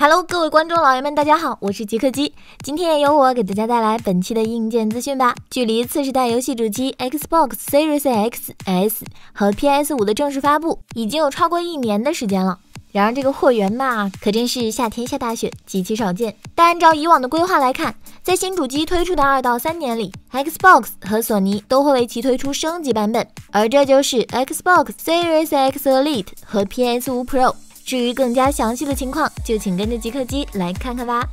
Hello，各位观众老爷们，大家好，我是极客机，今天也由我给大家带来本期的硬件资讯吧。距离次世代游戏主机 Xbox Series X S 和 PS 五的正式发布，已经有超过一年的时间了。然而这个货源嘛，可真是夏天下大雪，极其少见。但按照以往的规划来看，在新主机推出的二到三年里，Xbox 和索尼都会为其推出升级版本，而这就是 Xbox Series X Elite 和 PS 五 Pro。至于更加详细的情况，就请跟着极客机来看看吧。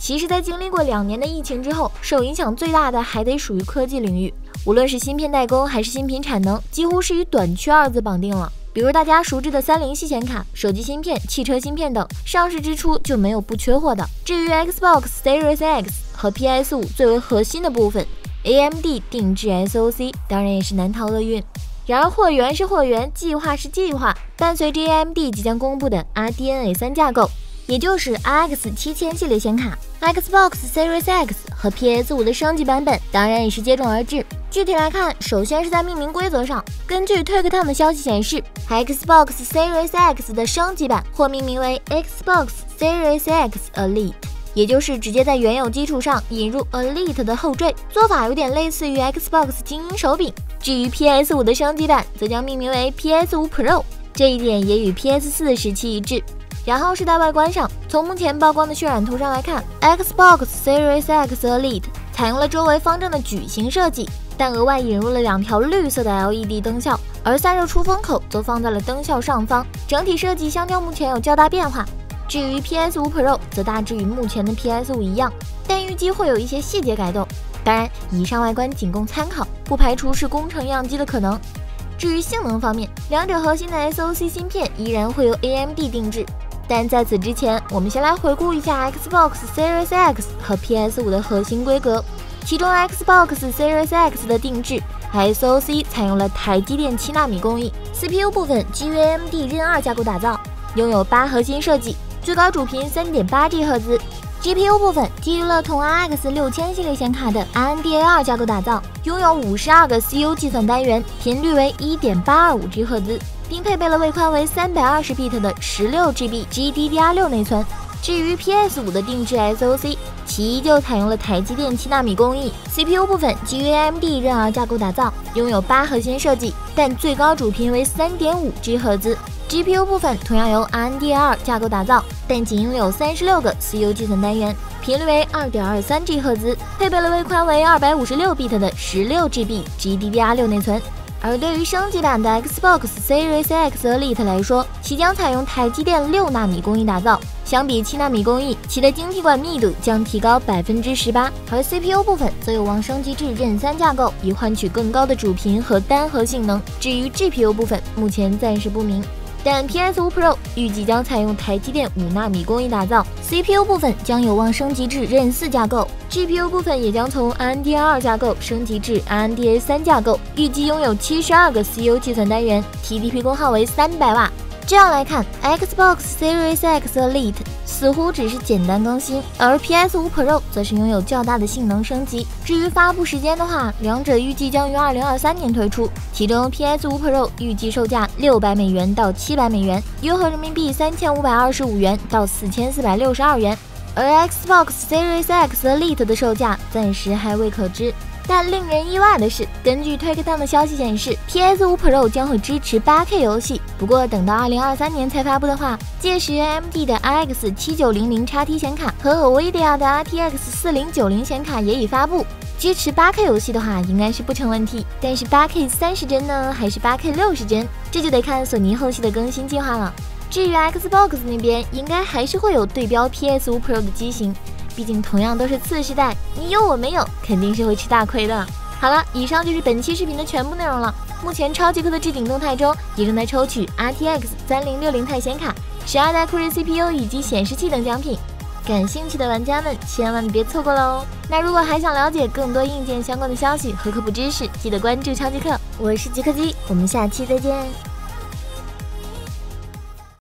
其实，在经历过两年的疫情之后，受影响最大的还得属于科技领域。无论是芯片代工还是芯片产能，几乎是以短缺二字绑定了。比如大家熟知的三菱系显卡、手机芯片、汽车芯片等，上市之初就没有不缺货的。至于 Xbox Series X 和 PS 五最为核心的部分。AMD 定制 SOC 当然也是难逃厄运。然而货源是货源，计划是计划。伴随着 AMD 即将公布的 RDNA 三架构，也就是 RX 七千系列显卡，Xbox Series X 和 PS 五的升级版本当然也是接踵而至。具体来看，首先是在命名规则上，根据 TikTok 的消息显示，Xbox Series X 的升级版或命名为 Xbox Series X Elite。也就是直接在原有基础上引入 Elite 的后缀，做法有点类似于 Xbox 精英手柄。至于 PS 五的升级版，则将命名为 PS 五 Pro，这一点也与 PS 四时期一致。然后是在外观上，从目前曝光的渲染图上来看，Xbox Series X Elite 采用了周围方正的矩形设计，但额外引入了两条绿色的 LED 灯效，而散热出风口则放在了灯效上方，整体设计相较目前有较大变化。至于 PS 五 Pro 则大致与目前的 PS 五一样，但预计会有一些细节改动。当然，以上外观仅供参考，不排除是工程样机的可能。至于性能方面，两者核心的 SoC 芯片依然会由 AMD 定制。但在此之前，我们先来回顾一下 Xbox Series X 和 PS 五的核心规格。其中，Xbox Series X 的定制 SoC 采用了台积电七纳米工艺，CPU 部分基于 AMD Zen 二架构打造，拥有八核心设计。最高主频三点八 G 赫兹，GPU 部分基于了同 RX 六千系列显卡的 RND A 二架构打造，拥有五十二个 CU 计算单元，频率为一点八二五 G 赫兹，并配备了位宽为三百二十 bit 的十六 GB GDDR 六内存。至于 PS 五的定制 SoC，其依旧采用了台积电七纳米工艺，CPU 部分基于 AMD 任二架构打造，拥有八核心设计，但最高主频为三点五 G 赫兹。GPU 部分同样由 RND2 架构打造，但仅拥有三十六个 CU 计算单元，频率为二点二三 G 赫兹，配备了位宽为二百五十六 bit 的十六 GB GDDR6 内存。而对于升级版的 Xbox Series X Elite 来说，其将采用台积电六纳米工艺打造，相比七纳米工艺，其的晶体管密度将提高百分之十八。而 CPU 部分则有望升级至任三架构，以换取更高的主频和单核性能。至于 GPU 部分，目前暂时不明。但 PS5 Pro 预计将采用台积电五纳米工艺打造，CPU 部分将有望升级至任四架构，GPU 部分也将从 RND 二架构升级至 RND 三架构，预计拥有七十二个 CU 计算单元，TDP 功耗为三百瓦。这样来看，Xbox Series X Elite 似乎只是简单更新，而 PS5 Pro 则是拥有较大的性能升级。至于发布时间的话，两者预计将于二零二三年推出。其中 PS5 Pro 预计售价六百美元到七百美元，约合人民币三千五百二十五元到四千四百六十二元，而 Xbox Series X Elite 的售价暂时还未可知。但令人意外的是，根据 TikTok 的消息显示，PS5 Pro 将会支持 8K 游戏。不过，等到2023年才发布的话，届时 AMD 的 RX 7900 XT 显卡和 NVIDIA 的 RTX 4090显卡也已发布，支持 8K 游戏的话，应该是不成问题。但是 8K 三十帧呢，还是 8K 六十帧，这就得看索尼后续的更新计划了。至于 Xbox 那边，应该还是会有对标 PS5 Pro 的机型。毕竟同样都是次世代，你有我没有，肯定是会吃大亏的。好了，以上就是本期视频的全部内容了。目前超级课的置顶动态中，也正在抽取 RTX 三零六零钛显卡、十二代酷睿 CPU 以及显示器等奖品。感兴趣的玩家们千万别错过喽！那如果还想了解更多硬件相关的消息和科普知识，记得关注超级课。我是极客机，我们下期再见。